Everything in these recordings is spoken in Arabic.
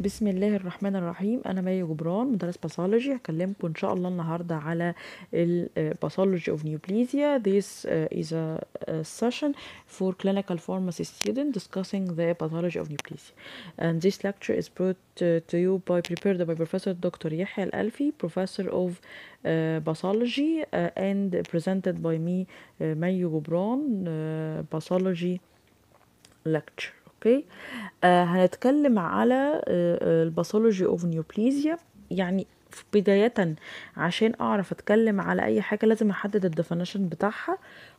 بسم الله الرحمن الرحيم أنا مي جبران مدرس باثولوجي هكلمكم ان شاء الله النهارده على ال uh, pathology of neoplasia this uh, is a, session for clinical pharmacy student discussing the pathology of neoplasia and this lecture is brought uh, to you by prepared by professor dr يحيى الألفي professor of uh, pathology uh, and presented by me uh, مي جبران uh, pathology lecture okay؟ آه هنتكلم على آه ال pathology of neoplasia. يعني بداية عشان أعرف أتكلم على أي حاجة لازم أحدد ال definition بتاعها.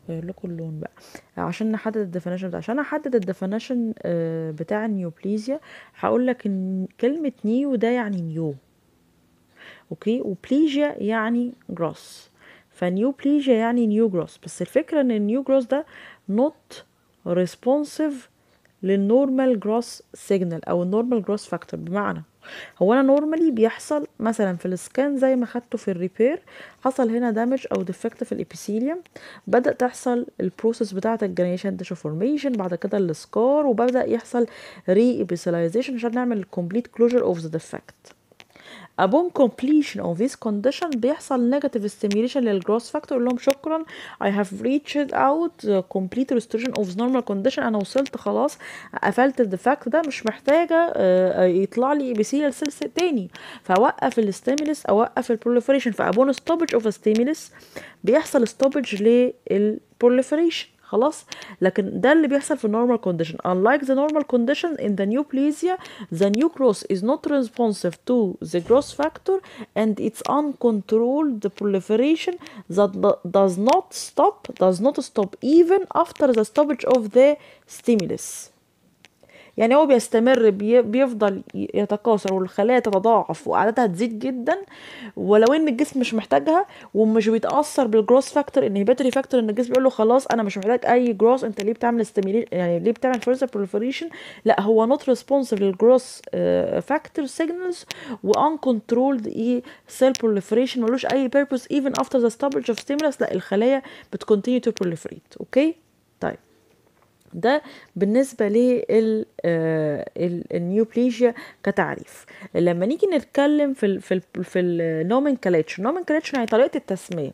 غير لكم اللون بقى. عشان نحدد ال definition بتاع عشان أحدد ال definition آه بتاع ال neoplasia هقول لك إن كلمة neo ده يعني new. okay؟ و plasia يعني growth. ف neoplasia يعني new growth. بس الفكرة إن ال new growth ده not responsive لل normal growth signal أو ال normal growth factor بمعنى هو أنا normally بيحصل مثلا في ال skin زي ما خدته في ال repair حصل هنا damage أو defect في ال epithelium بدأ تحصل ال process بتاعة ال granulation tissue formation بعد كده ال scar وبدأ يحصل re-epithelialization عشان نعمل complete closure of the defect upon completion of this condition بيحصل negative stimulation لل growth factor لهم شكرا. I have reached out complete restoration of normal condition. أنا وصلت خلاص. قفلت ال defect ده. مش محتاجة يطلع لي epithelial cells تاني. فأوقف ال stimulus أوقف ال proliferation ف upon stoppage of stimulus بيحصل ستوبج للبروليفريشن خلاص لكن ده اللي بيحصل في النورمال كونديشن unlike the normal condition in the neoplasia the new growth is not responsive to the growth factor and its uncontrolled proliferation that does not stop does not stop even after the stoppage of the stimulus يعني هو بيستمر بي بيفضل يتكاثر والخلايا تتضاعف وعددها تزيد جدا ولو إن الجسم مش محتاجها ومش بيتأثر بال growth factor inhibitory factor إن الجسم بيقول له خلاص أنا مش محتاج أي جروس أنت ليه بتعمل stimulation يعني ليه بتعمل further proliferation لا هو not responsive لل growth factor signals و uncontrolled إيه cell proliferation ملوش أي purpose even after the stoppage of stimulus لا الخلايا بت continue to proliferate okay ده بالنسبة لل neoplasia كتعريف. لما نيجي نتكلم في ال في ال في ال nomenclature nomenclature يعني طريقة التسمية.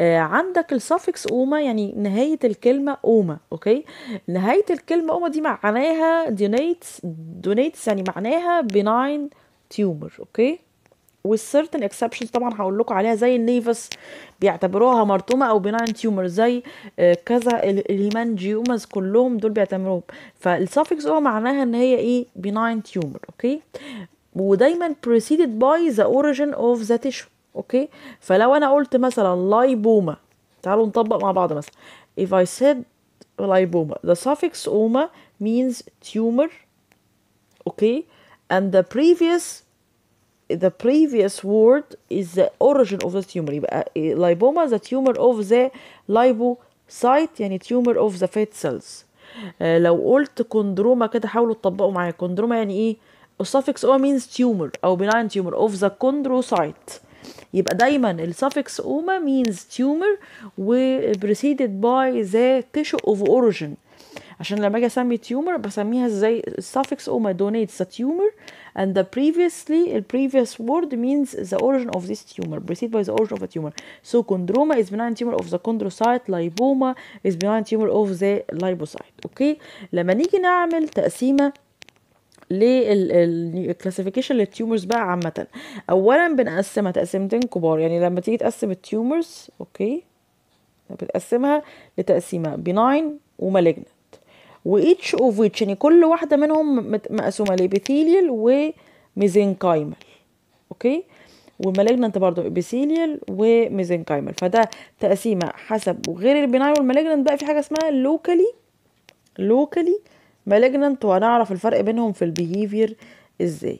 آه عندك ال suffix oma يعني نهاية الكلمة oma okay؟ نهاية الكلمة oma دي معناها denotes denotes يعني معناها benign tumor okay؟ with certain exceptions طبعا هقول لكم عليها زي ال nevus بيعتبروها hamartoma أو benign tumor زي كذا ال hemangiomas كلهم دول بيعتبروهم. ف ال suffix oma معناها إن هي إيه؟ benign tumor okay؟ ودايما preceded by the origin of the tissue okay؟ فلو أنا قلت مثلا lipoma تعالوا نطبق مع بعض مثلا. If I said لايبوما the suffix oma means tumor okay and the previous the previous word is the origin of the tumor يبقى lipoma the tumor of the lipocyte يعني tumor of the fat cells آه لو قلت كوندروما كده حاولوا تطبقوا معايا كوندروما يعني إيه السفكس أو means tumor أو benign tumor of the chondrocyte يبقى دايما السفكس اوما means tumor و preceded by the tissue of origin عشان لما أجي اسمي تيومر بسميها إزاي suffix oma donates the tumor and the previously the previous word means the origin of this tumor preceded by the origin of a tumor so chondroma is benign tumor of the chondrocyte lipoma is benign tumor of the lipocyte أوكي لما نيجي نعمل تقسيمه للكلاسيفيكيشن للتيومرز بقى عامة اولا بنقسمها تقسيمتين كبار يعني لما تيجي تقسم ال tumors okay بتقسمها لتقسيمه benign و malignant each of which يعني كل واحدة منهم مقسومة لابيثيليال وميزنكايمال أوكي؟ والمالجننت برضه ابيثيليال وميزنكايمال فده تقسيمة حسب. وغير ال benign وال malignant بقى في حاجة اسمها locally locally malignant وهنعرف الفرق بينهم في ال behavior إزاي.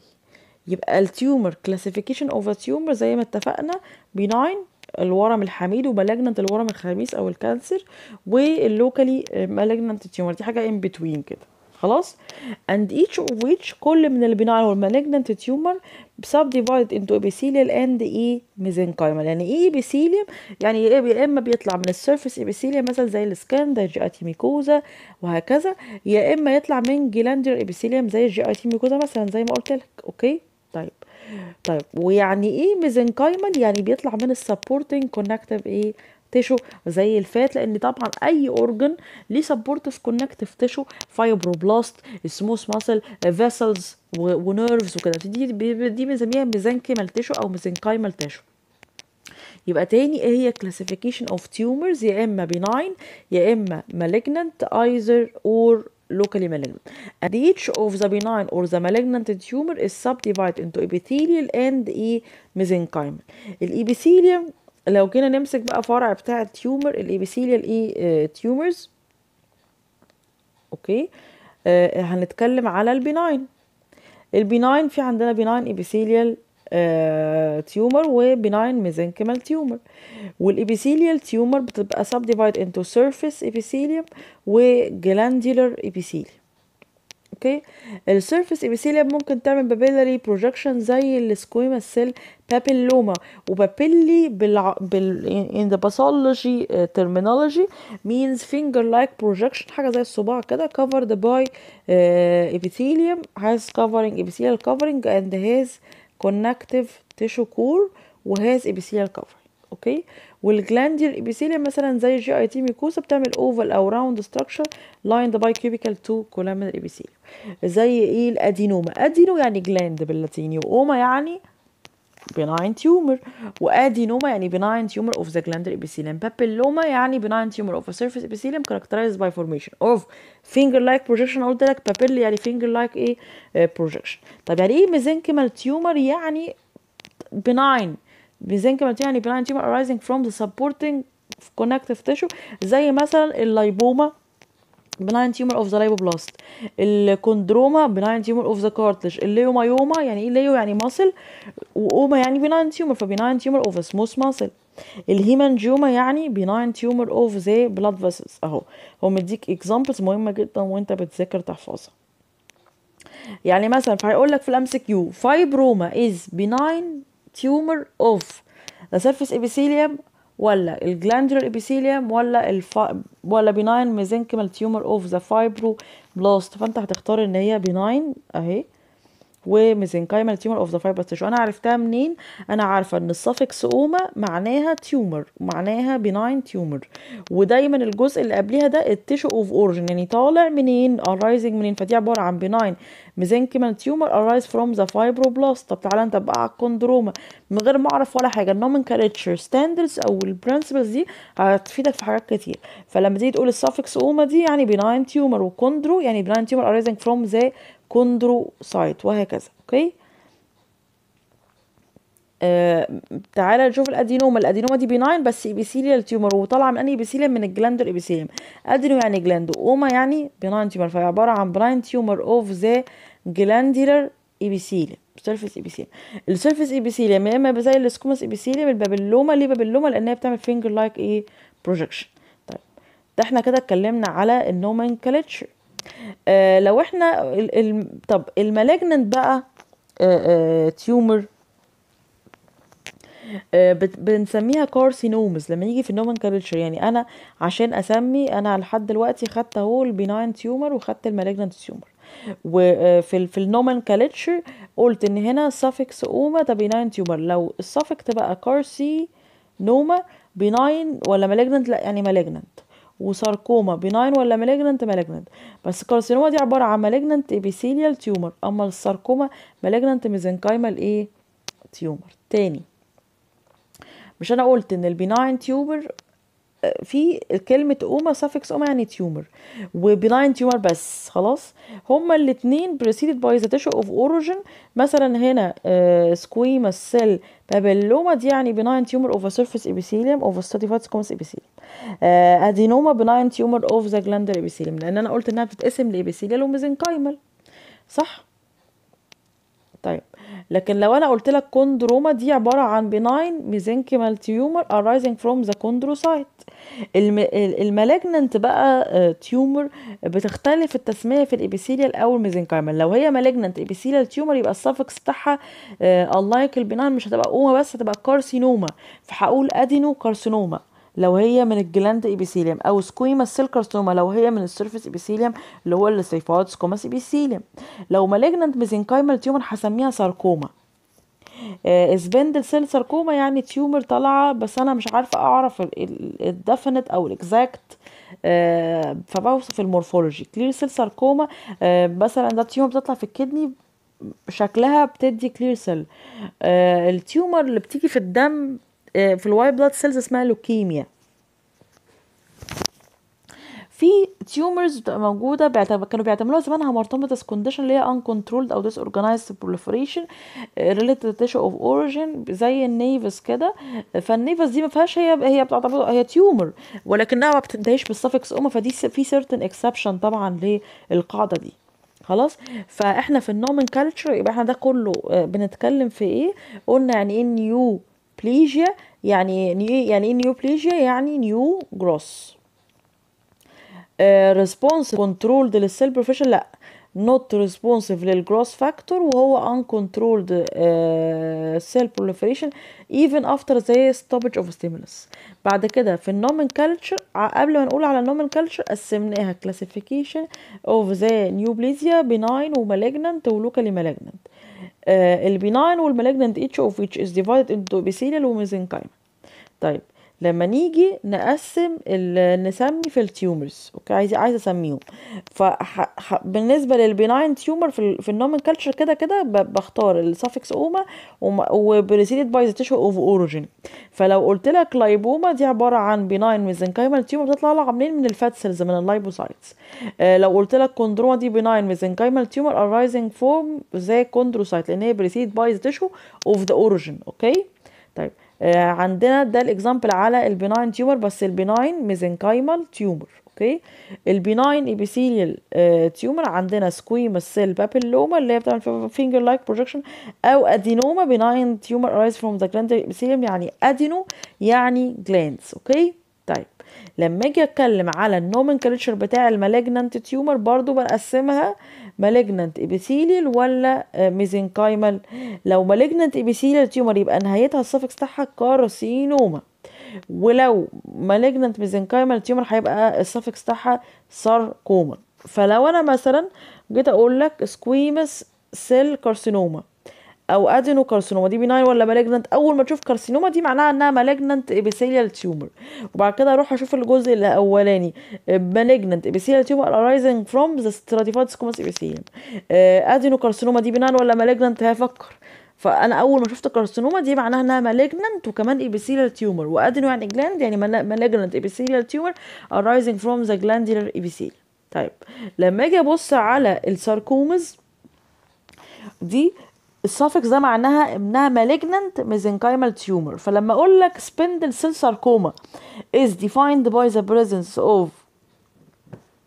يبقى ال tumor classification of tumor زي ما اتفقنا benign الورم الحميد و malignant الورم الخبيث أو ال cancer وال locally malignant tumor دي حاجة in between كده. خلاص؟ and each of which كل من ال benign وال malignant tumor subdivided into epithelial and إيه mesenchymal يعني إيه؟ epithelium يعني يا إما بيطلع من ال surface epithelium مثلا زي ال skin زي ال GIT mucosa وهكذا يا إما يطلع من glandular epithelium زي ال GIT mucosa مثلا زي ما قلت لك. okay؟ طيب ويعني إيه mesenchymal يعني بيطلع من ال supporting connective إيه؟ tissue زي ال fat لأن طبعا أي organ ليه supportive connective tissue fibroblast smooth muscle vessels و nerves وكده. دي دي بنسميها mesenchymal tissue أو mesenchymal tissue يبقى تاني إيه هي؟ classification of tumors يا إما benign يا إما malignant either or locally malignant. And each of the benign or the malignant tumor is subdivided into epithelial and إيه mesenchymal. ال epithelium لو جينا نمسك بقى فرع بتاع ال tumor ال epithelial إيه tumors okay هنتكلم على ال benign ال benign في عندنا benign epithelial tumor و benign mesenchymal tumor وال epithelial tumor بتبقى subdivided into surface epithelium و glandular epithelium. okay ال surface epithelium ممكن تعمل papillary projection زي ال squamous cell papilloma و papillae بال بال in the pathology uh, means finger like projection حاجة زي الصباع كده covered by uh, epithelium has covering epithelial covering and has connective tissue core و has epithelial covering okay؟ وال glandular epithelium مثلا زي ال GIT mucosa بتعمل oval أو round structure lined by cubical to columnar epithelium زي إيه؟ ال adenoma. adeno يعني gland باللاتيني و oma يعني benign tumor و adenoma يعني benign tumor of the glandular epithelium papilloma يعني benign tumor of a surface epithelium characterized by formation of finger like projection قلت لك papilla يعني finger like إيه uh, projection طب يعني إيه mesenchymal tumor يعني benign mesenchymal tumor يعني benign tumor arising from the supporting connective tissue زي مثلا اللايبوما benign tumor of the lipoblast الكوندروما benign tumor of the cartilage الليومايوما يعني إيه ليو يعني muscle واوما يعني benign tumor ف benign tumor of a smooth muscle الهيمانجيوما يعني benign tumor of the blood vessels اهو هو مديك examples مهمة جدا وانت بتذاكر تحفظها يعني مثلا فهيقول لك في ال MCQ fibroma is benign tumor of the surface epithelium ولا ال glandular epithelium ولا الف... ولا benign mesenchymal tumor of the fibroblast فأنت هتختار إن هي benign أهي. و mesenchymal tumor of the fibrous tissue أنا عرفتها منين؟ أنا عارفة إن ال suffix oma معناها tumor معناها benign tumor ودايما الجزء اللي قبلها ده ال tissue of origin يعني طالع منين؟ arising منين؟ فدي عبارة عن benign mesenchymal tumor arise from the fibroblast طب تعالى انت بقى على ال chondroma. من غير ما أعرف ولا حاجة ال nomenclature standards أو ال principles دي هتفيدك في حاجات كتير. فلما تيجي تقول ال suffix oma دي يعني benign tumor و chondro يعني benign tumor arising from the chondrocyte وهكذا okay؟ آه تعالى نشوف ال adenoma. ال adenoma دي benign بس epithelial tumor وطالعه من أنهي epithelium من ال glandular epithelium adeno يعني gland oma يعني benign tumor. فهي عباره عن بناين تيومر اوف ذا جلاندولار ايبيثيليوم سيرفيس ايبيثيليوم السيرفيس ايبيثيليوم يا إما زي ال squamous epithelium ال papilloma ليه papilloma لأن هي بتعمل finger like إيه projection طيب ده إحنا كده اتكلمنا على ال nomenclature آه لو إحنا ال ال طب ال malignant بقى آه آه tumor آه بنسميها carcinomas لما يجي في ال nomenclature يعني أنا عشان أسمي أنا لحد دلوقتي خدت أهو ال benign tumor وخدت ال malignant tumor وفي في ال nomenclature قلت إن هنا suffix oma ده benign tumor لو ال suffix بقى carcinoma benign ولا malignant لا يعني malignant و sarcoma benign ولا malignant malignant بس ال carcinoma دي عبارة عن malignant epithelial tumor أما ال sarcoma malignant mesenchymal إيه tumor تاني مش أنا قلت إن ال benign tumor في كلمة oma suffix oma يعني tumor و benign tumor بس خلاص هما الاتنين preceded by the tissue of origin مثلا هنا squamous cell papilloma دي يعني benign tumor of a surface epithelium of a stratified squamous epithelium uh, adenoma benign tumor of the glandular epithelium لأن أنا قلت انها بتتقسم ل epithelial و mesenchymal صح طيب لكن لو أنا قلت لك chondroma دي عبارة عن benign mesenchymal tumor arising from the chondrocyte. ال malignant بقى tumor بتختلف التسمية في ال epithelial أو ال mesenchymal لو هي malignant epithelial tumor يبقى ال suffix بتاعها unlike ال benign مش هتبقى oma بس هتبقى carcinoma فهقول adenocarcinoma لو هي من ال gland epithelium أو squamous cell carcinoma لو هي من ال surface epithelium اللي هو ال stratified squamous epithelium لو malignant mesenchymal tumor هسميها sarcoma spindle cell sarcoma يعني tumor طالعة بس أنا مش عارفة أعرف ال definite أو ال exact آه فبوصف ال morphology. clear cell sarcoma آه مثلا ده tumor بتطلع في ال kidney شكلها بتدي clear cell آه ال tumor اللي بتيجي في الدم في ال white blood cells اسمها لوكيميا في tumors موجودة بيعتبر كانوا بيعتبروها زمانها مرتبطة condition اللي هي uncontrolled أو disorganized proliferation related to tissue of origin زي ال nevus كده. فال nevus دي ما فيهاش هي هي بتعتبر هي tumor ولكنها ما بتنتهيش بال suffix oma فدي في certain exception طبعا للقاعدة دي. خلاص؟ فإحنا في ال nomenclature يبقى إحنا ده كله بنتكلم في إيه؟ قلنا يعني إيه neoplasia يعني neo يعني neoplasia يعني new growth. response controlled لل cell proliferation لا. not responsive لل growth factor وهو uncontrolled cell proliferation even after the stoppage of stimulus. بعد كده في ال nomenclature قبل ما نقول على ال nomenclature قسمناها classification of the neoplasia benign ومالجنانت ولوكالي مالجنانت البناين والمالجنانت each of which is divided into epithelial و mesenchymal طيب لما نيجي نقسم نسمي في ال tumors okay؟ عايز عايزه أسميهم. فبالنسبه لل benign tumor في, في ال nomenclature كده كده بختار ال suffix oma و preceded by the of origin فلو قلت لك lipoma دي عبارة عن benign mesenchymal tumor بتطلع لها منين من ال fat cells من ال lipocytes آه لو قلت لك chondroma دي benign mesenchymal tumor arising from the chondrocyte لأن هي preceded by the of the origin okay؟ طيب. عندنا ده ال example على ال benign tumor بس ال benign mesenchymal tumor okay ال benign epithelial آه tumor عندنا squamous cell papilloma اللي هي بتعمل finger like projection أو adenoma benign tumor arise from the gland epithelium يعني adeno يعني glands okay لما أجي اتكلم على ال nomenclature بتاع ال malignant tumor برضو بنقسمها malignant epithelial ولا mesenchymal لو malignant epithelial tumor يبقى نهايتها ال suffix بتاعها carcinoma ولو malignant mesenchymal tumor هيبقى ال suffix بتاعها ساركوما فلو أنا مثلا جيت أقول لك squamous cell carcinoma أو adenocarcinoma دي benign ولا malignant أول ما تشوف carcinoma دي معناها إنها malignant epithelial tumor وبعد كده أروح أشوف الجزء الأولاني malignant epithelial tumor arising from the stratified squamous epithelium. adenocarcinoma دي benign ولا malignant هفكر فأنا أول ما شفت carcinoma دي معناها إنها malignant وكمان epithelial tumor و adeno يعني gland يعني malignant epithelial tumor arising from the glandular epithelium. طيب لما أجي أبص على ال sarcomas دي ال suffix ده معناها انها malignant mesenchymal tumor فلما أقول لك spindle cell sarcoma is defined by the presence of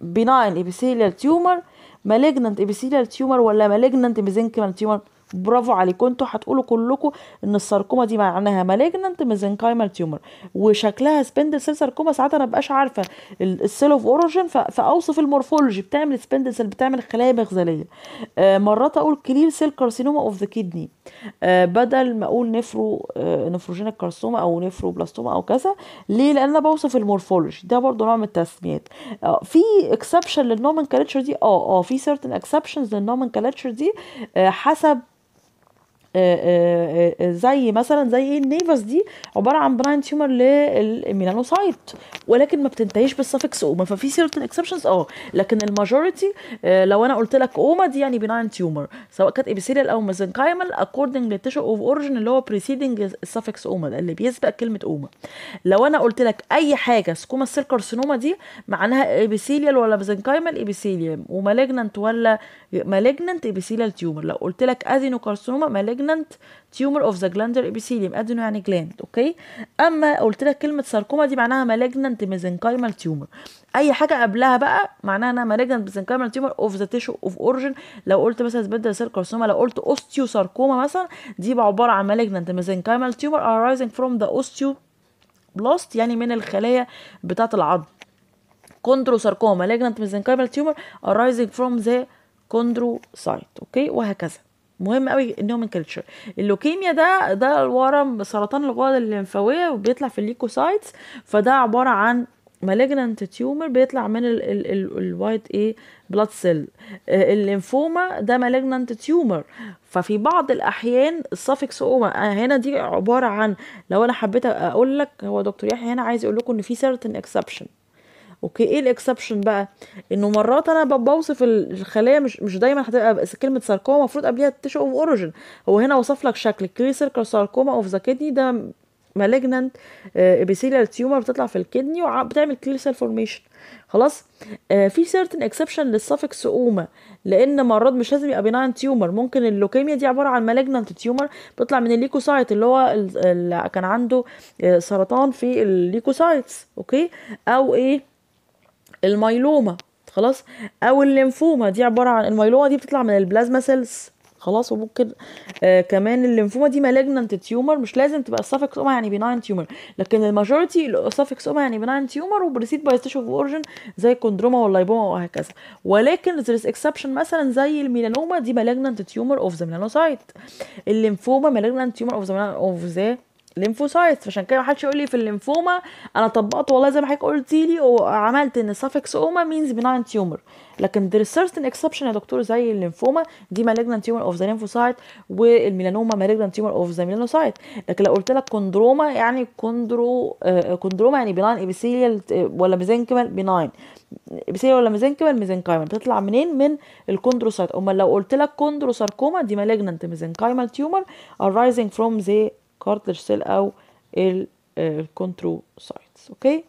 benign epithelial tumor malignant epithelial tumor ولا malignant mesenchymal tumor برافو عليكم. أنتوا هتقولوا كلكم إن الساركوما دي معناها malignant mesenchymal tumor وشكلها spindle cell sarcoma ساعات أنا مبقاش عارفة ال cell of origin فأوصف ال morphology بتعمل spindle cell بتعمل خلايا مغزليه آه مرات أقول clear cell carcinoma of the kidney بدل ما أقول nephro آه nephrogenic carcinoma أو nephroblastoma أو كذا ليه؟ لأن أنا بوصف ال morphology. ده برضو نوع من التسميات. آه في exception لل nomenclature دي آه آه في certain exceptions لل nomenclature دي آه حسب زي مثلا زي إيه ال nevus دي عبارة عن benign tumor لل melanocyte ولكن ما بتنتهيش بال suffix oma ففي certain exceptions آه لكن ال majority لو أنا قلت لك oma دي يعني benign tumor سواء كانت epithelial أو mesenchymal according لل tissue of origin اللي هو preceding ال suffix oma ده اللي بيسبق كلمة oma لو أنا قلت لك أي حاجة squamous cell carcinoma دي معناها epithelial ولا mesenchymal epithelium و malignant ولا malignant epithelial tumor لو قلت لك adenocarcinoma malignant malignant tumor of the glandular epithelium adeno يعني gland okay اما قلت لك كلمه ساركوما دي معناها malignant mesenchymal tumor اي حاجة قبلها بقى معناها انها malignant mesenchymal tumor of the tissue of origin لو قلت مثلا spindle cell sarcoma لو قلت osteosarcoma مثلا دي عباره عن malignant mesenchymal tumor arising from the osteoblast يعني من الخلايا بتاعه العظم chondrosarcoma malignant mesenchymal tumor arising from the chondrocyte okay وهكذا مهم قوي ال nomenclature ال leukemia ده ده ورم سرطان الغدد الليمفاوية وبيطلع في ال leukocytes. فده عبارة عن malignant tumor بيطلع من ال white إيه blood cell الليمفوما ده malignant tumor ففي بعض الأحيان ال suffix oma هنا دي عبارة عن لو أنا حبيت أقول لك هو دكتور يحيى هنا عايز يقول لكم إن في certain exception okay إيه ال exception بقى؟ إنه مرات أنا بوصف الخلايا مش مش دايما هتبقى كلمة ساركوما المفروض قبلها tissue of origin هو هنا وصف لك شكل. clear cell carcinoma of the kidney ده malignant epithelial tumor بتطلع في ال kidney وبتعمل clear cell formation خلاص؟ آه في certain exception لل suffix oma لأن مرات مش لازم يبقى benign tumor ممكن اللوكيميا دي عبارة عن malignant tumor بتطلع من ال leukocyte اللي هو اللي كان عنده آه سرطان في ال leukocytes okay؟ أو إيه؟ ال myeloma. خلاص؟ أو الليمفوما. دي عبارة عن ال myeloma دي بتطلع من ال plasma cells. خلاص؟ وممكن آه كمان الليمفوما دي malignant tumor مش لازم تبقى ال suffix oma يعني benign tumor لكن الماجوريتي السافكس اوما يعني بناين تيومر وبريسيد باي ستيشن اوف اورجن زي الكوندروما واللايبوما وهكذا. ولكن is exception مثلا زي الميلانوما دي malignant tumor of the melanocyte ال lymphoma malignant tumor of the of the lymphocytes فعشان كده محدش يقول لي في الليمفوما أنا طبقت والله زي ما حضرتك قلتي لي وعملت إن suffix oma means benign tumor. لكن is certain exception يا دكتور زي الليمفوما دي malignant tumor of the lymphocyte وال melanoma malignant tumor of the melanocyte. لكن لو قلت لك chondroma يعني chondro آه chondroma يعني benign epithelial ولا mesenchymal benign. epithelial ولا mesenchymal mesenchymal. بتطلع منين؟ من ال chondrocyte امال لو قلت لك chondrosarcoma دي malignant mesenchymal tumor arising from the كارتلج سيل أو الكونتروسايتس أوكي؟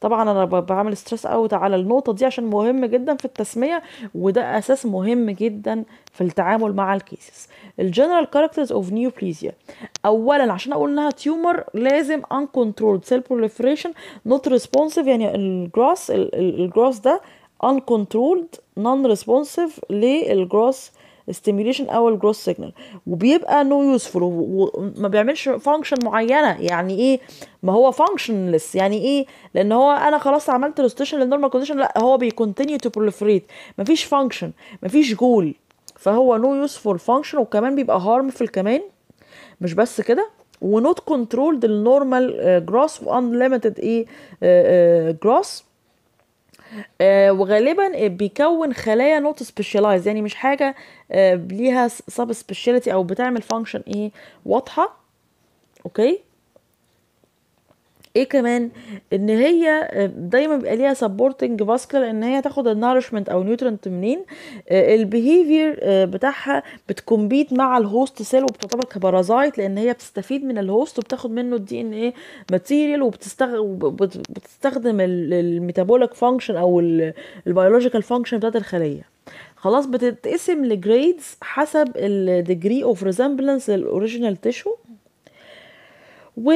طبعا أنا بعمل stress out على النقطة دي عشان مهم جدا في التسمية وده أساس مهم جدا في التعامل مع ال cases ال general characters of neoplasia اولا عشان أقول إنها tumor لازم uncontrolled cell proliferation not responsive يعني الجراس الجراس ده uncontrolled non responsive لل growth stimulation أو ال growth signal وبيبقى no useful وما بيعملش function معينة. يعني إيه؟ ما هو functionless يعني إيه؟ لأن هو أنا خلاص عملت restoration لل normal condition لا هو بي continue to proliferate مفيش function مفيش جول فهو no useful function وكمان بيبقى harmful كمان. مش بس كده. و not controlled ال normal growth و unlimited إيه؟ جروس آه وغالبا بيكون خلايا not specialized يعني مش حاجة آه ليها subspeciality أو بتعمل function إيه واضحة. Okay؟ إيه كمان؟ إن هي دايما بيبقى ليها supporting vascular إن هي تاخد ال nourishment أو nutrient منين. آه ال behavior بتاعها بت compete مع ال host cell وبتعتبر ك parasite لأن هي بتستفيد من ال host وبتاخد منه ال DNA material وبتستخدم ال metabolic function أو ال biological function بتاعت الخلية. خلاص بتتقسم ل grades حسب ال degree of resemblance لل original tissue و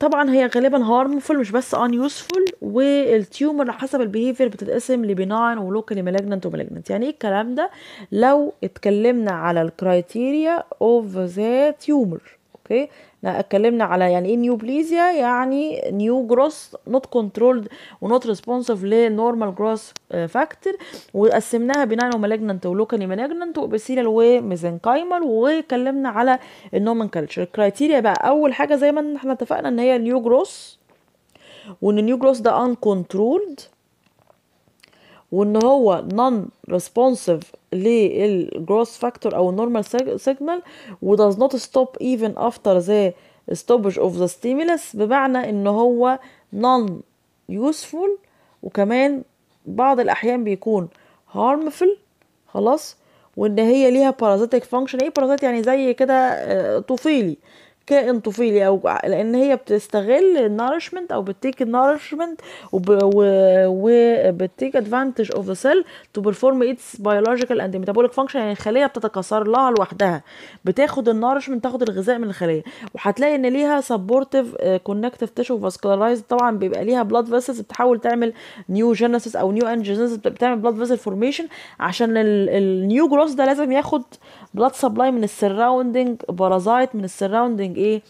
طبعا هي غالبا harmful مش بس unuseful وال tumor حسب ال behavior بتتقسم ل benign و locally malignant و malignant يعني إيه الكلام ده؟ لو اتكلمنا على ال criteria of the tumor okay اتكلمنا على يعني إيه neoplasia يعني new growth not controlled و not responsive ل normal growth factor وقسمناها بناين ومالجننت ولوكالي مالجننت وبسيلال وميزنكايمال واتكلمنا على ال nomenclature ال criteria بقى أول حاجة زي ما إحنا اتفقنا إن هي new growth وإن ال new growth ده uncontrolled وإن هو non responsive لل growth factor أو ال normal signal does not stop even after the stoppage of the stimulus بمعنى إن هو non useful وكمان بعض الأحيان بيكون harmful خلاص؟ وإن هي ليها parasitic function. إيه parasite يعني زي كده طفيلي. كائن طفيلي أو لأن هي بتستغل ال nourishment أو بت take ال nourishment وبت take advantage of the cell to perform its biological and metabolic function يعني الخلية بتتكاثر لها لوحدها. بتاخد ال nourishment تاخد الغذاء من الخلية. وهتلاقي إن ليها supportive connective tissue vascularized طبعا بيبقى ليها blood vessels بتحاول تعمل neogenesis أو neoangiogenesis بتعمل blood vessel formation عشان ال new growth ده لازم ياخد blood supply من ال surrounding parasite من ال surrounding إيه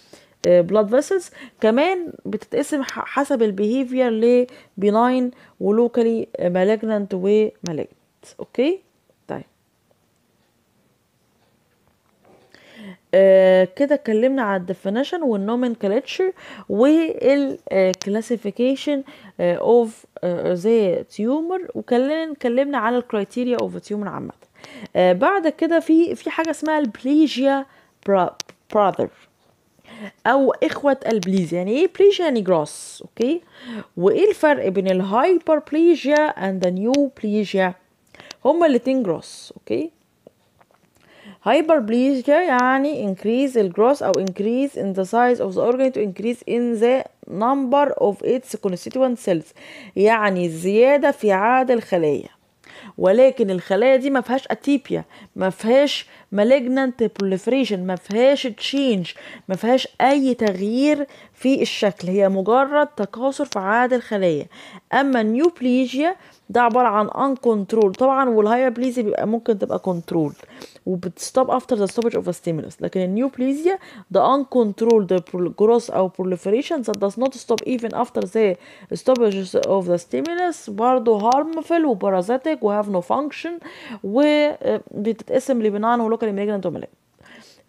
blood vessels كمان بتتقسم حسب البيهيفير لبيناين ولوكالي مالجنانت ومالجنانت أوكي؟ طيب. آه كده اتكلمنا على ال definition وال nomenclature وال classification of the tumor وكلمنا على ال criteria of tumor عامة. آه بعد كده في في حاجة اسمها ال plasia brother أو إخوة ال plasia يعني إيه plasia يعني growth okay؟ وإيه الفرق بين ال hyperplasia and neoplasia هما الاتنين growth okay؟ hyperplasia يعني increase growth أو increase in the size of the organ due to increase in the number of its constituent cells يعني زيادة في عدد الخلايا. ولكن الخلايا دي ما فيهاش atypia ما فيهاش malignant proliferation ما فيهاش change ما فيهاش أي تغيير في الشكل. هي مجرد تكاثر في عدد الخلايا. أما ال neoplasia ده عبارة عن uncontrolled. طبعا وال hyperplasia بيبقى ممكن تبقى controlled. وبت stop the stoppage of a stimulus لكن ال neoplasia the uncontrolled growth أو proliferation that does not stop even after the stoppage of the stimulus برضه harmful و parasitic و have no function وبتتقسم ل benign و locally malignant و malignant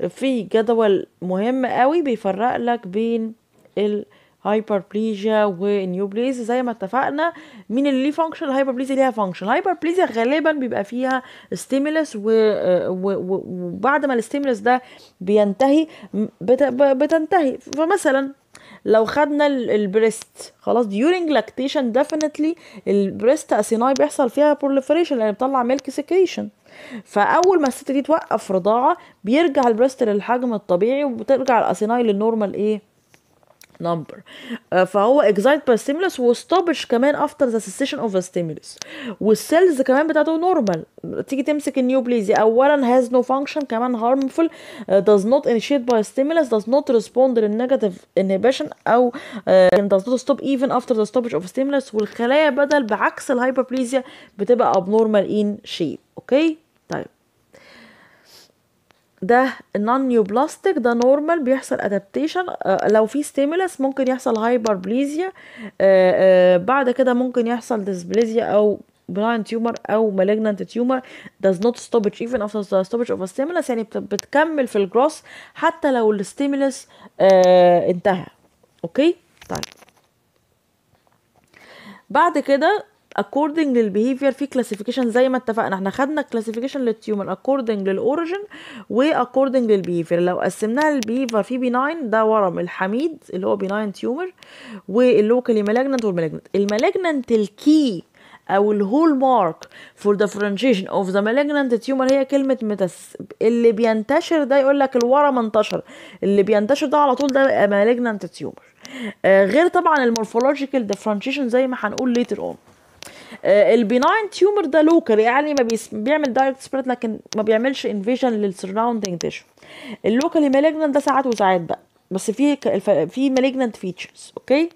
في جدول مهم قوي بيفرق لك بين ال hyperplasia و neoplasia زي ما اتفقنا مين اللي ليه function ال hyperplasia ليها function ال hyperplasia غالبا بيبقى فيها stimulus وبعد ما ال stimulus ده بينتهي بت... بتنتهي. فمثلا لو خدنا ال breast خلاص during lactation definitely ال breast acini بيحصل فيها proliferation لأن بتطلع milk secretion فأول ما الست دي توقف رضاعة بيرجع ال breast للحجم الطبيعي وبترجع ال acini لل normal إيه؟ number فهو excite by stimulus و stops كمان after the cessation of the stimulus وال cells كمان بتاعته normal تيجي تمسك ال neoplasia اولا has no function كمان harmful does not initiate by stimulus does not respond لل negative inhibition أو uh, does not stop even after the stoppage of stimulus. والخلايا بدل بعكس ال hyperplasia بتبقى abnormal in shape. Okay طيب. ده ال non neoplastic ده normal بيحصل adaptation آه لو في stimulus ممكن يحصل hyperplasia آه آه بعد كده ممكن يحصل dysplasia أو benign tumor أو malignant tumor. Does not stop even after the stoppage of a يعني بتكمل في الجروس حتى لو ال stimulus انتهى. okay؟ طيب. بعد كده according لل behavior في classification زي ما اتفقنا. إحنا خدنا classification لل tumor according لل origin و according لل behavior لو قسمناها لل behavior في benign ده ورم الحميد اللي هو benign tumor وال locally malignant وال malignant ال malignant ال key أو ال hallmark for differentiation of the malignant tumor هي كلمة mets اللي بينتشر ده يقول لك الورم انتشر. اللي بينتشر ده على طول ده malignant tumor آه غير طبعا ال morphological differentiation زي ما هنقول later on آه ال benign tumor ده local يعني ما. بيعمل direct spread لكن ما بيعملش invasion لل surrounding tissue ال locally malignant ده ساعات وساعات بقى بس في في malignant features okay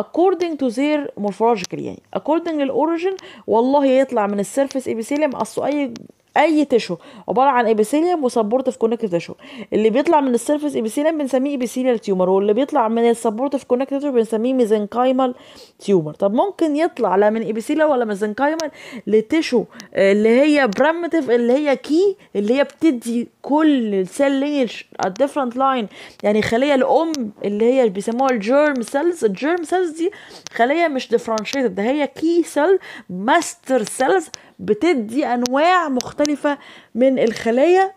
according to their morphological يعني according لل origin والله يطلع من ال surface epithelium اصله أي أي tissue عبارة عن epithelium و supportive connective tissue اللي بيطلع من ال surface epithelium بنسميه epithelial tumor واللي بيطلع من ال supportive connective tissue بنسميه mesenchymal tumor طب ممكن يطلع لا من epithelial ولا mesenchymal ل tissue اللي هي primitive اللي هي key اللي هي بتدي كل cell lineage different line يعني خلية الأم اللي هي بيسموها ال germ cells ال germ cells دي خلية مش differentiated ده هي key cell master cells بتدي أنواع مختلفة من الخلايا.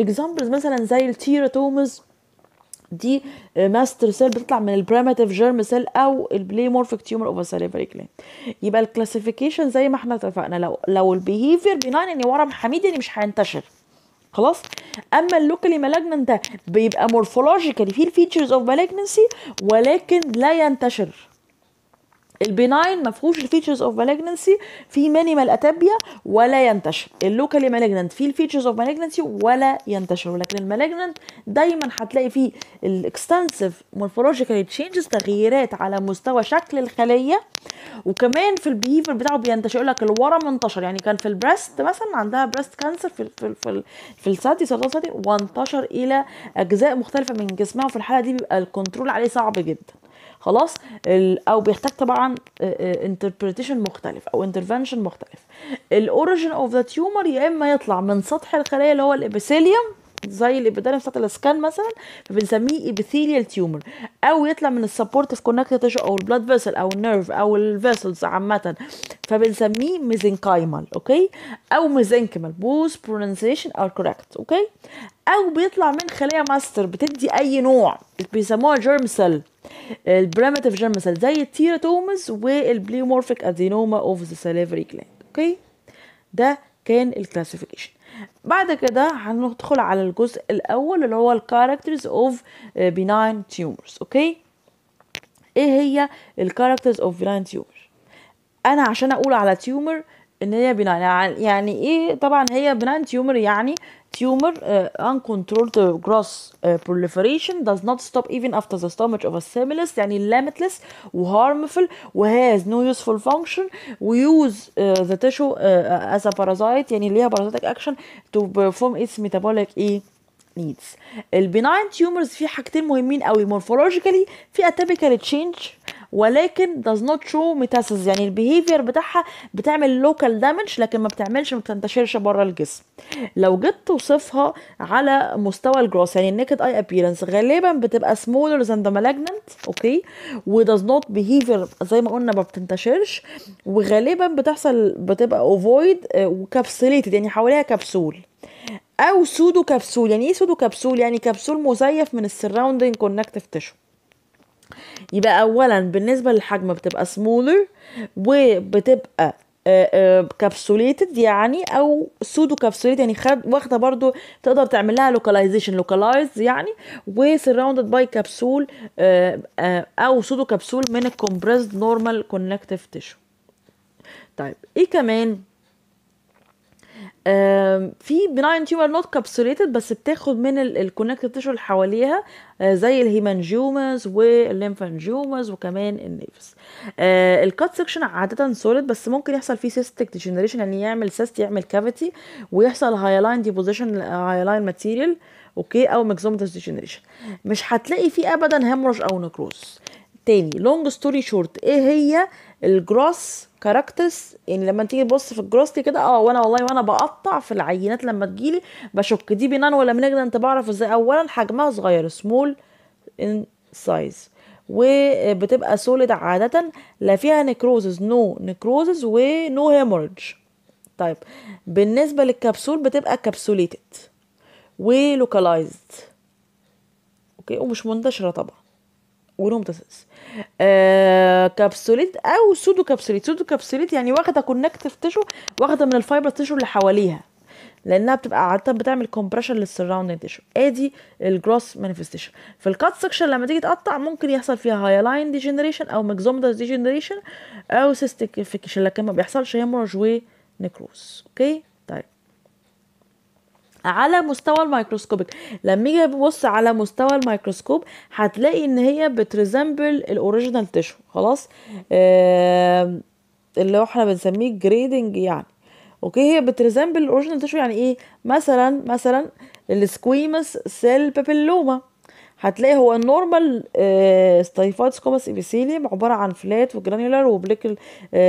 examples مثلا زي ال teratomas دي master cell بتطلع من ال primitive germ cell أو ال pleomorphic tumor of salivary gland يبقى ال classification زي ما إحنا اتفقنا لو لو ال behavior benign يعني ورم حميد يعني مش هينتشر. خلاص؟ أما ال locally malignant ده بيبقى morphologically فيه ال features of malignancy ولكن لا ينتشر. ال benign ما فيهوش ال features of malignancy في minimal atypia ولا ينتشر. ال locally malignant فيه ال features of malignancy ولا ينتشر. ولكن ال malignant دايما هتلاقي فيه ال extensive morphological changes تغييرات على مستوى شكل الخلية. وكمان في ال behavior بتاعه بينتشر يقول لك الورم انتشر. يعني كان في ال breast مثلا عندها breast cancer في في في, في الثدي سرطان الثدي وانتشر إلى أجزاء مختلفة من جسمها. وفي الحالة دي بيبقى ال control عليه صعب جدا. خلاص أو بيحتاج طبعا interpretation مختلف أو intervention مختلف. ال origin of the tumor يا إما يطلع من سطح الخلايا اللي هو ال epithelium زي ال epidermis بتاعت ال skin مثلا فبنسميه epithelial tumor أو يطلع من السبورتيف كونكتيف تيشو أو البلاد فيسل أو النيرف أو الفيسلز عامة. فبنسميه mesenchymal okay؟ أو mesenchymal both pronunciation are correct okay؟ أو بيطلع من خلايا ماستر بتدي أي نوع بيسموها germ cell ال primitive germ cell زي ال teratomas وال pleomorphic adenoma of the salivary gland okay؟ ده كان ال classification بعد كده هندخل على الجزء الأول اللي هو ال characters of benign tumors okay؟ إيه هي ال characters of benign tumor أنا عشان أقول على tumor إن هي benign يعني إيه؟ طبعا هي benign tumor يعني tumor uh, uncontrolled growth uh, proliferation does not stop even after the stoppage of a stimulus يعني limitless و harmful و has no useful function و use uh, the tissue uh, as a parasite يعني ليها parasitic action to perform its metabolic إيه needs ال benign tumors في حاجتين مهمين قوي morphologically في atypical change ولكن does not show metastasis. يعني ال behavior بتاعها بتعمل local damage لكن ما بتعملش ما بتنتشرش بره الجسم. لو جيت توصفها على مستوى ال gross يعني ال naked eye appearance غالبا بتبقى smaller than the malignant okay و does not behavior زي ما قلنا ما بتنتشرش. وغالبا بتحصل بتبقى ovoid و capsulated يعني حواليها كبسول. أو pseudo capsule يعني إيه pseudo capsule يعني كبسول مزيف من ال surrounding connective tissue يبقى اولا بالنسبة للحجم بتبقى سمولر وبتبقى كابسوليتد يعني أو سودو كابسوليت يعني خد واخدة برضو تقدر تعمل لها localization localized يعني و surrounded by capsule أو pseudo capsule من ال compressed normal connective tissue طيب إيه كمان؟ في benign tumor not capsulated بس بتاخد من ال connective tissue اللي حواليها زي ال hemangiomas وال lymphangiomas وكمان ال nevus ال cut section عادة solid بس ممكن يحصل فيه cystic degeneration يعني يعمل cyst يعمل cavity ويحصل hyaline deposition hyaline material okay أو myxomatous degeneration مش هتلاقي فيه ابدا hemorrhage أو necrosis تاني. long story short إيه هي ال gross characters يعني لما تيجي تبص في ال gross دي كده آه وأنا والله وأنا بقطع في العينات لما تجيلي بشك. دي benign ولا malignant بعرف إزاي. اولا حجمها صغير small in size وبتبقى solid عادة. لا فيها necrosis no necrosis و no hemorrhage طيب بالنسبة للكبسول بتبقى capsulated و localized okay؟ ومش منتشرة طبعا. ولهم تسس آه capsulate أو pseudo capsulate. pseudo capsulate يعني واخدة connective tissue واخدة من ال fiber tissue اللي حواليها لأنها بتبقى عاده بتعمل compression لل surrounding tissue ادي ال gross manifestation في ال cut section لما تيجي تقطع ممكن يحصل فيها hyaline degeneration أو myxomatous degeneration أو cystification لكن ما بيحصلش hemorrhage و necrosis okay؟ على مستوى ال microscopic لما يجي تبص على مستوى الميكروسكوب هتلاقي إن هي بت resemble ال original tissue. خلاص؟ آه اللي إحنا بنسميه grading يعني. okay؟ هي بت resemble ال original tissue يعني إيه؟ مثلا مثلا ال squamous cell papilloma. هتلاقي هو ال normal stratified squamous epithelium عبارة عن flat و granular و prickle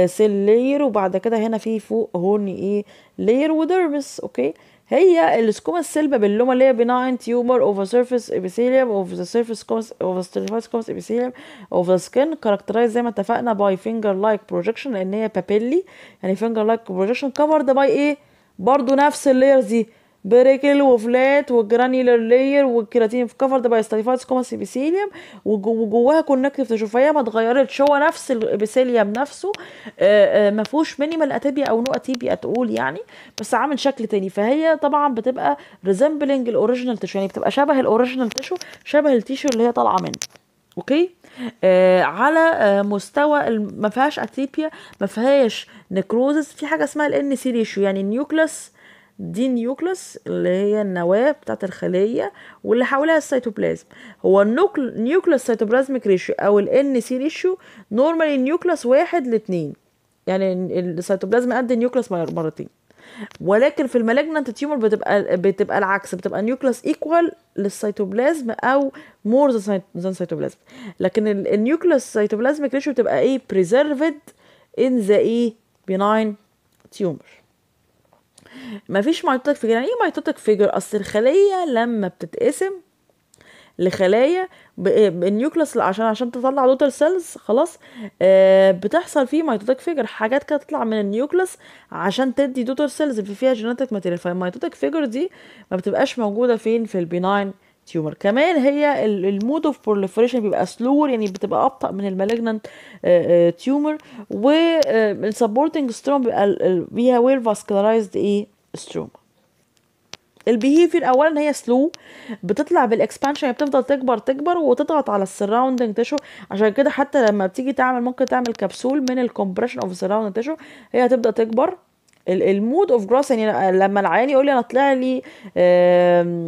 cell layer وبعد كده هنا في فوق horny إيه؟ layer و dermis okay؟ هي ال squamous cell papilloma اللي هي benign tumor of surface epithelium of the surface squamous of stratified squamous epithelium of the skin characterized زي ما اتفقنا by finger like projection لأن هي papillae يعني finger like projection covered by إيه برضو نفس ال layers دي. prickle و flat وال granular layer وال keratin ف covered by stratified squamous epithelium وجواها connective tissue فهي ما اتغيرتش. هو نفس ال epithelium نفسه آه، آه، ما فيهوش minimal atypia أو no atypia تقول يعني بس عامل شكل تاني. فهي طبعا بتبقى resembling ال original tissue يعني بتبقى شبه ال original tissue شبه ال tissue اللي هي طالعة منه. okay؟ آه على آه مستوى ما فيهاش atypia ما فيهاش necrosis في حاجة اسمها ال N/C ratio يعني ال nucleus دي ال nucleus اللي هي النواة بتاعت الخلية واللي حواليها السيتوبلازم. هو ال nucleus cytoplasmic ratio أو ال N/C ratio normally ال nucleus واحد لاتنين. يعني السيتوبلازم قد ال nucleus مر- مرتين. ولكن في ال malignant tumor بتبقى بتبقى العكس بتبقى nucleus equal لل cytoplasm أو more than cytoplasm. لكن ال nucleus cytoplasmic ratio بتبقى إيه؟ preserved in the إيه benign tumor مفيش mitotic figure يعني إيه mitotic figure أصل الخلية لما بتتقسم لخلايا ب- ال nucleus عشان عشان تطلع daughter cells خلاص آه بتحصل فيه mitotic figure. حاجات كده تطلع من ال nucleus عشان تدي daughter cells اللي فيها genetic material فال mitotic figure دي ما بتبقاش موجودة فين؟ في ال benign tumor كمان هي ال mode of proliferation بيبقى slower يعني بتبقى أبطأ من ال malignant tumor وال supporting stroma بيبقى فيها well vascularized إيه stroma ال behavior اولا هي slow بتطلع بال expansion هي بتفضل تكبر تكبر وتضغط على ال surrounding tissue عشان كده حتى لما بتيجي تعمل ممكن تعمل كبسول من ال compression of ال surrounding tissue هي هتبدأ تكبر. ال mode of growth يعني لما العيان يقول لي أنا طلع لي آه،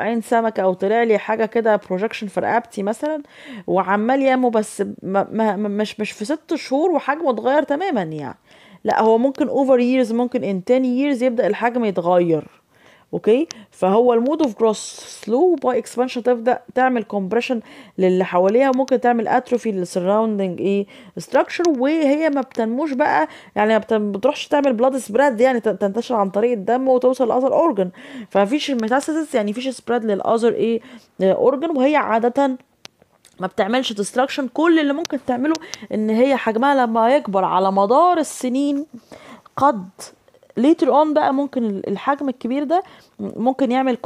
عين سمكة أو طلع لي حاجة كده projection في رقبتي مثلا وعمال ينمو بس ما مش مش في ست شهور وحجمه اتغير تماما يعني. لا هو ممكن over years ممكن in 10 years يبدأ الحجم يتغير. okay؟ فهو ال mode of growth slow by expansion تبدأ تعمل compression للي حواليها وممكن تعمل atrophy لل surrounding إيه structure وهي ما بتنموش بقى يعني ما بت- بتروحش تعمل blood spread يعني تن- تنتشر عن طريق الدم وتوصل ل other organ فمفيش ال metastasis يعني مفيش spread لل other إيه organ وهي عاده ما بتعملش destruction كل اللي ممكن تعمله إن هي حجمها لما يكبر على مدار السنين قد later on بقى ممكن ال- الحجم الكبير ده ممكن يعمل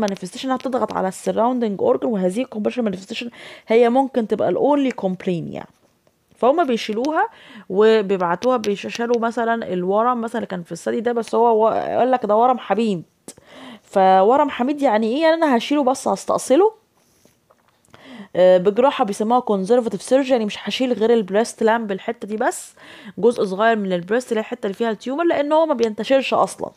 manifestation إنها بتضغط على ال surrounding organ وهذه compression manifestation هي ممكن تبقى ال only complain يعني. فهم بيشيلوها وبيبعتوها بيشيلوا مثلا الورم مثلا كان في الثدي ده بس هو يقول لك ده ورم حميد. فورم حميد يعني إيه؟ يعني أنا هشيله بس هستأصله بجراحه بيسموها conservative surgery يعني مش هشيل غير ال breast lump الحته دي بس جزء صغير من ال breast اللي هي الحتة اللي فيها ال tumor لأن هو ما بينتشرش أصلا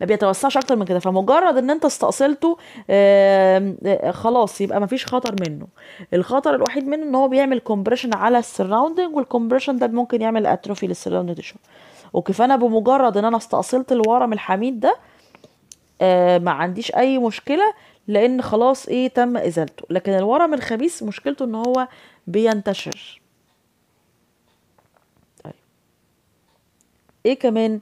ما بيتوسعش أكتر من كده. فمجرد إن أنت استأصلته آه، خلاص يبقى ما فيش خطر منه. الخطر الوحيد منه إن هو بيعمل compression على ال surrounding وال compression ده ممكن يعمل atrophy لل surrounding tissue okay فأنا بمجرد إن أنا استأصلت الورم الحميد ده آه، ما عنديش أي مشكلة. لأن خلاص إيه تم إزالته. لكن الورم الخبيث مشكلته إن هو بينتشر. طيب. إيه كمان؟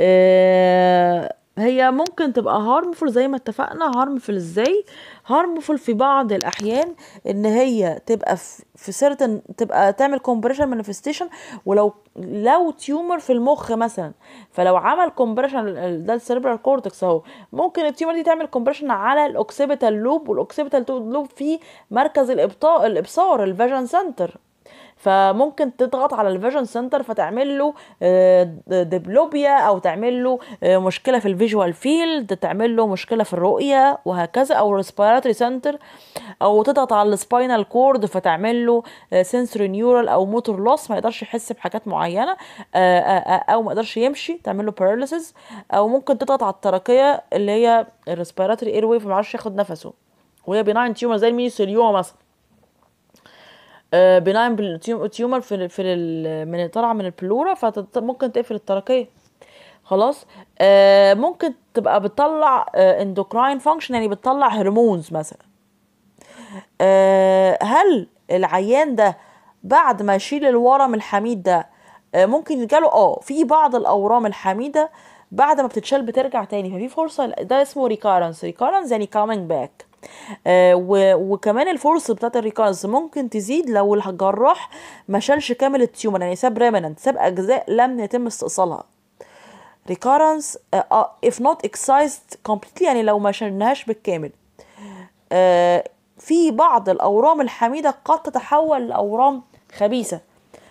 آه هي ممكن تبقى harmful زي ما اتفقنا harmful إزاي؟ harmful في بعض الأحيان إن هي تبقى في certain تبقى تعمل compression manifestation ولو لو tumor في المخ مثلا. فلو عمل compression ده ال cerebral cortex أهو. ممكن ال tumor دي تعمل compression على ال occipital lobe وال occipital lobe في مركز الإبطاء الإبصار ال vision center فممكن تضغط على ال vision center فتعمل له آه، diplopia أو تعمل له آه، مشكلة في ال visual field تعمل له مشكلة في الرؤية وهكذا أو respiratory center أو تضغط على ال spinal cord فتعمل له sensory neural أو motor loss ما يقدرش يحس بحاجات معينة آه، آه، آه، أو ما يقدرش يمشي تعمل له paralysis أو ممكن تضغط على ال trachea اللي هي ال respiratory airway فما يعرفش ياخد نفسه وهي benign tumor زي ال mesothelioma مثلا. benign tumor في في من طالعة من ال pleura فممكن تقفل ال trachea. خلاص؟ آه ممكن تبقى بتطلع endocrine function يعني بتطلع hormones مثلا. آه هل العيان ده بعد ما يشيل الورم الحميد ده آه ممكن يجاله آه في بعض الأورام الحميدة بعد ما بتتشال بترجع تاني. ففي فرصة ده اسمه recurrence recurrence يعني coming back آه وكمان الفرصه بتاعت ال recurrence ممكن تزيد لو الجراح ما شالش كامل ال tumor يعني ساب remnant ساب أجزاء لم يتم استئصالها. Recurrence uh, if not excised completely يعني لو ما شلناهاش بالكامل. في بعض الأورام الحميدة قد تتحول لأورام خبيثة.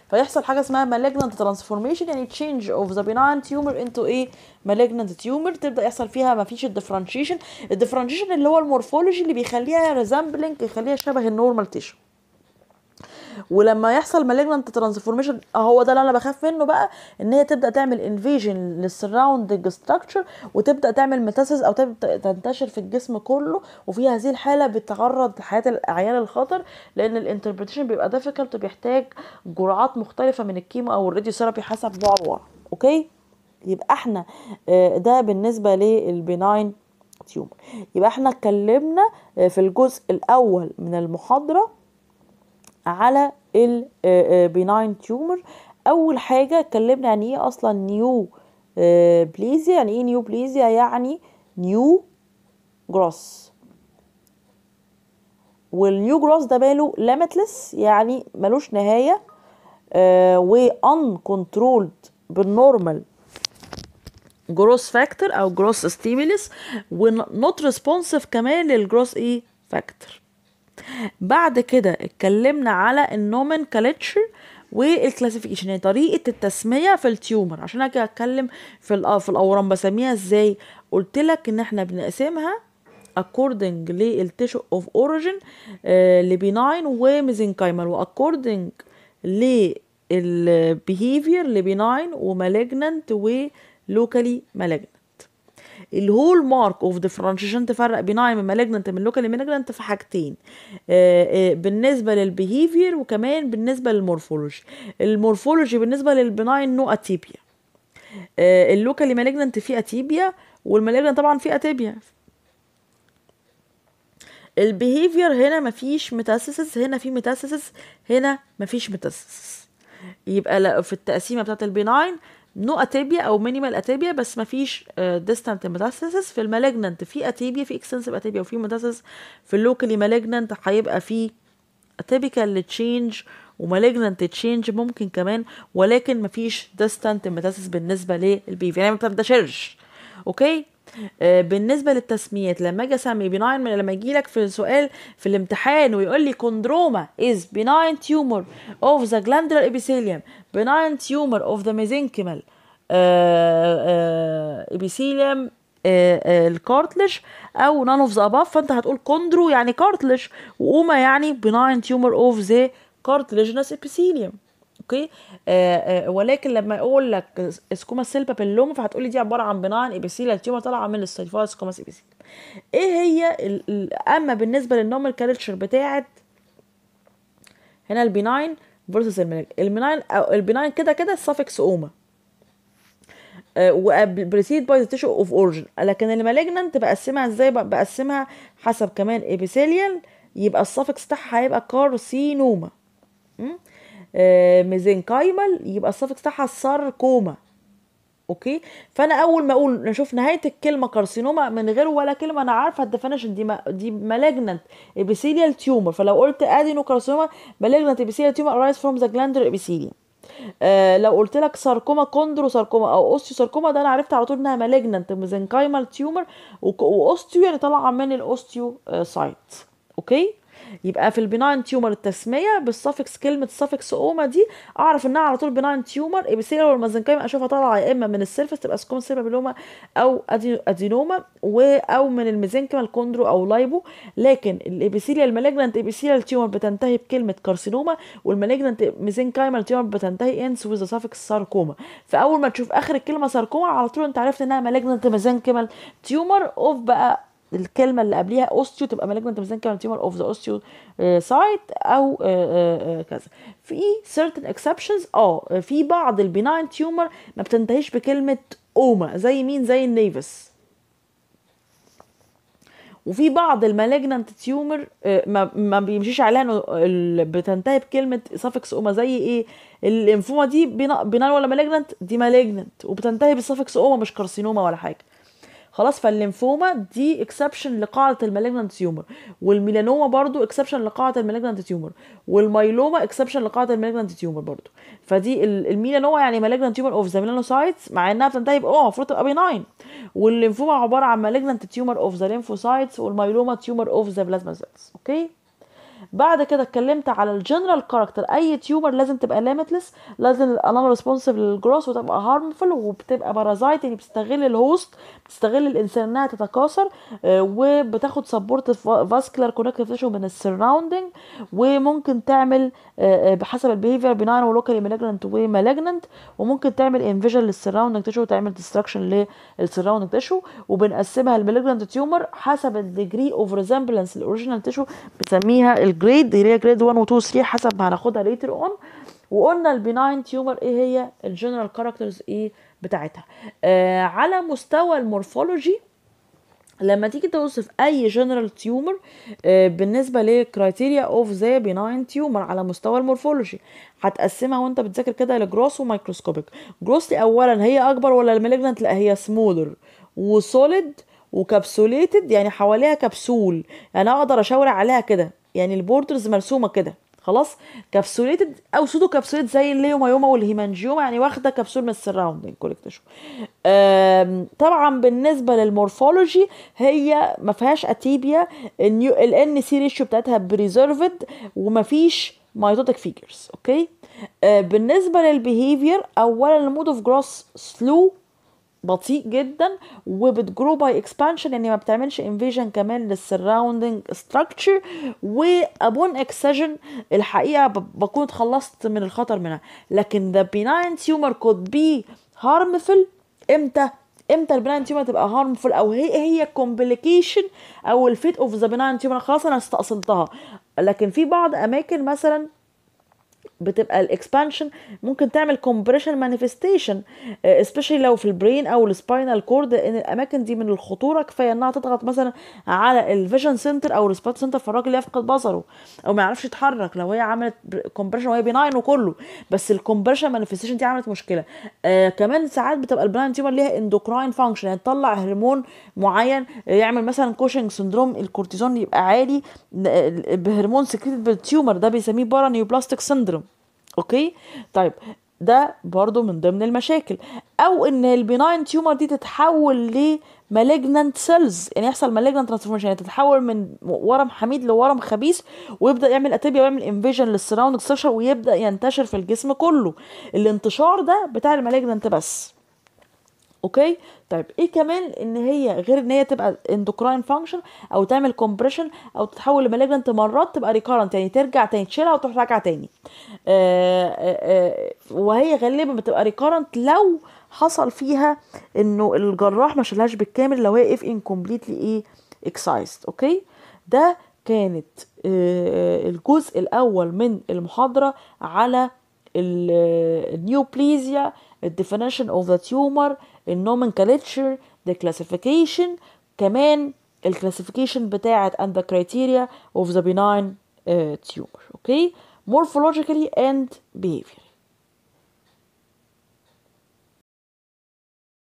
فيحصل حاجة اسمها malignant transformation يعني change of the benign tumor into a malignant tumor تبدأ يحصل فيها مفيش ال differentiation ال differentiation اللي هو ال morphology اللي بيخليها resembling يخليها شبه ال normal tissue ولما يحصل malignant transformation هو ده اللي أنا بخاف منه بقى إن هي تبدأ تعمل invasion لل surrounding structure وتبدأ تعمل metastasis أو تبدأ تنتشر في الجسم كله وفي هذه الحالة بتعرض حياة العيان للخطر لأن ال interpretation بيبقى difficult وبيحتاج جرعات مختلفة من ال chemo أو ال radiotherapy حسب نوع okay؟ يبقى إحنا ده بالنسبة لل benign tumor يبقى إحنا اتكلمنا في الجزء الأول من المحاضرة على ال benign tumor أول حاجة اتكلمنا يعني إيه أصلا neoplasia يعني إيه neoplasia يعني new growth وال new growth ده ماله limitless يعني ملوش نهاية و uncontrolled بال normal growth factor أو growth stimulus و not responsive كمان لل growth إيه factor بعد كده اتكلمنا على ال nomenclature وال classification يعني طريقة التسمية في ال tumor. عشان أجي أتكلم في في الأورام بسميها إزاي؟ قلت لك إن إحنا بنقسمها according للتيشو اوف اوريجين لبيناين وميزنكايمال واكوردنج للبيهيفير لبيناين ومالجننت ولوكالي مالجننت. الهول مارك اوف ديفرنشيشن تفرق بيناين من مالجننت من لوكالي مالجننت في حاجتين. آآ آآ بالنسبة لل behavior وكمان بالنسبة لل morphology ال morphology بالنسبة لل benign no atypia ال locally malignant فيه atypia وال malignant طبعا فيه atypia ال behavior هنا مفيش metastasis هنا في metastasis هنا مفيش metastasis يبقى في التقسيمة بتاعت ال benign no atypia أو minimal atypia بس ما فيش distant metastasis في ال malignant في atypia في extensive atypia وفي metastasis في ال locally malignant هيبقى في atypical change و malignant change ممكن كمان ولكن ما فيش distant metastasis بالنسبة لل behave يعني ما بتنتشرش okay آه آه، بالنسبة للتسميات لما أجي أسمي benign لما يجي لك في سؤال في الامتحان ويقول لي chondroma is benign tumor of the glandular epithelium benign tumor of the mesenchymal ابيثيليوم الكارتلج أو نان اوف ذا اباف فأنت هتقول كوندرو يعني كارتلج وأوما يعني بناين تيومر اوف ذا كارتلجنس ابيثيليوم أوكي؟ آه آه ولكن لما أقول لك سكوما سيل بابيلوما فهتقول لي دي عبارة عن بناين ابيثيليال تيومر طالعه من السيلفاي سكوما ابيثيليوم إيه هي أما بالنسبة للنومال كالتشر بتاعت هنا البناين فيرسس المناين البناين أو البناين كده كده السفكس اوما و preceded by tissue of origin لكن ال malignant بقسمها إزاي؟ بقسمها حسب كمان epithelial يبقى ال suffix بتاعها هيبقى carcinoma mesenchymal يبقى ال suffix بتاعها ال sarcoma okay؟ فأنا أول ما أقول نشوف نهاية الكلمة carcinoma من غير ولا كلمة أنا عارفة ال definition دي ما دي malignant epithelial tumor فلو قلت adenocarcinoma malignant epithelial tumor arise from the glandular epithelium آه لو قلت لك sarcoma chondrosarcoma أو osteosarcoma ده أنا عرفت على طول إنها malignant mesenchymal tumor و osteo يعني طالعة من ال osteo آه cyte okay؟ يبقى في ال benign tumor التسمية بال suffix كلمة suffix oma دي أعرف إنها على طول benign tumor epithelial وال mesenchyme أشوفها طالعة يا إما من ال surface تبقى squamous cell papilloma أو adenoma أو من ال mesenchyma ال chondro أو lipo. لكن ال epithelial malignant epithelial tumor بتنتهي بكلمة carcinoma وال malignant mesenchymal tumor بتنتهي ends with suffix sarcoma فأول ما تشوف آخر الكلمة ساركوما على طول أنت عرفت إنها malignant mesenchymal tumor. أشوف بقى الكلمة اللي قبليها osteo تبقى malignant mesenchymal tumor of the osteocyte أو uh, uh, كذا. في certain exceptions آه في بعض ال benign tumor ما بتنتهيش بكلمة oma زي مين؟ زي ال nevus. وفي بعض ال malignant tumor ما, ما بيمشيش عليها إنه بتنتهي بكلمة suffix oma زي إيه؟ الليمفوما دي benign ولا malignant دي malignant وبتنتهي بال suffix oma مش carcinoma ولا حاجة. خلاص فالليمفوما دي exception لقاعدة ال malignant tumor وال melanoma برضو exception لقاعدة ال malignant tumor وال myeloma exception لقاعدة ال malignant tumor برضو. فدي ال- الميلانوما يعني malignant tumor of the melanocytes مع إنها بتنتهي آه المفروض تبقى benign وال lymphoma عبارة عن malignant tumor of the lymphocytes وال myeloma tumor of the plasma cells okay؟ بعد كده اتكلمت على ال general character أي tumor لازم تبقى limitless لازم ال unresponsive لل growth وتبقى harmful وبتبقى parasite يعني بتستغل ال host بتستغل الإنسان إنها تتكاثر آه، وبتاخد support connective tissue من ال surrounding وممكن تعمل آه، آه، بحسب البيهيفير بناين ولوكالي مالجننت ومالجننت وممكن تعمل انفيجن للسراوندنج تيشو وتعمل ديستراكشن للسراوندنج تيشو وبنقسمها المالجننت تيومر حسب الديجري اوف ريزمبلنس الاوريجينال تيشو بنسميها ال grade اللي هي grade 1 و 2 و 3 حسب ما هناخدها later on وقلنا ال benign tumor إيه هي؟ ال general characters إيه بتاعتها. آه على مستوى ال morphology لما تيجي توصف أي general tumor بالنسبة ل criteria of the benign tumor على مستوى ال morphology. هتقسمها وأنت بتذاكر كده ل gross و microscopic gross اولا هي أكبر ولا ال malignant لا هي smaller و solid و capsulated يعني حواليها كبسول يعني أقدر أشاور عليها كده. يعني ال borders مرسومة كده خلاص؟ capsulated أو pseudo capsulated زي ال leiomyoma وال hemangioma يعني واخدة كبسول من ال surrounding connective tissue طبعا بالنسبة لل morphology هي ما فيهاش atypia ال N/C ratio بتاعتها preserved وما فيش mitotic figures okay؟ آه بالنسبة لل behavior اولا ال mode of growth slow بطيء جدا وبت grow by expansion يعني ما بتعملش invasion كمان لل surrounding structure و upon excision الحقيقة بكون اتخلصت من الخطر منها. لكن the benign tumor could be harmful. إمتى؟ إمتى ال benign tumor تبقى harmful أو هي هي complication أو ال fate of the benign tumor خلاص أنا استأصلتها. لكن في بعض أماكن مثلا بتبقى ال expansion ممكن تعمل compression manifestation especially لو في ال brain أو ال spinal cord إن الأماكن دي من الخطورة كفاية إنها تضغط مثلا على ال vision center أو ال respiratory center فالراجل يفقد بصره أو ما يعرفش يتحرك لو هي عملت compression وهي benign وكله. بس ال compression manifestation دي عملت مشكلة. آه كمان ساعات بتبقى ال benign tumor ليها endocrine function يعني تطلع هرمون معين يعمل مثلا Cushing syndrome الكورتيزون يبقى عالي بهرمون secreted بال tumor ده بيسميه paraneoplastic syndrome okay؟ طيب ده برضو من ضمن المشاكل. أو إن ال benign tumor دي تتحول ل malignant cells يعني يحصل malignant transformation يعني تتحول من ورم حميد لورم خبيث ويبدأ يعمل atypia ويعمل invasion لل surrounding structure ويبدأ ينتشر في الجسم كله. الانتشار ده بتاع ال malignant بس. okay؟ طيب إيه كمان إن هي غير إن هي تبقى endocrine function أو تعمل compression أو تتحول ل malignant مرات تبقى recurrent يعني ترجع تاني تشيلها وتروح راجعة تاني. آآ آآ وهي غالبا بتبقى recurrent لو حصل فيها إنه الجراح ما شالهاش بالكامل لو هي if incompletely إيه excised okay؟ ده كانت الجزء الأول من المحاضرة على ال neoplasia ال definition of the tumor النومنكلتشر the classification كمان الكلاسيفيكيشن بتاعت and the criteria of the benign uh, tumor okay morphologically and behavior